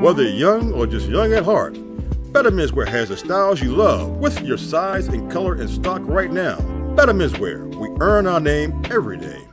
Whether young or just young at heart, Better Menswear has the styles you love with your size and color in stock right now. Better Menswear, we earn our name every day.